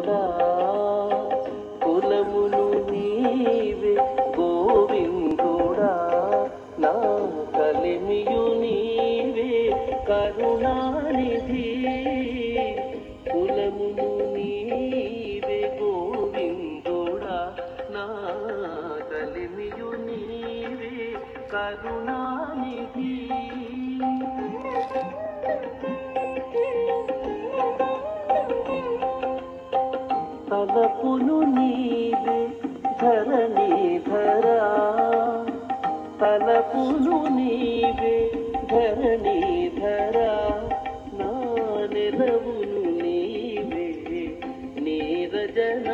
కూడా కులమును నీవే గోవిందుడా నా కలిమియు నీవే కరుణానిధి. కులమును నీవే గోవిందుడా నా కలిమియు నీవే కరుణానిధి. तन पुनु नीबे झरणी धरा। तनु నా झरणी నీవే नानीवे निरजन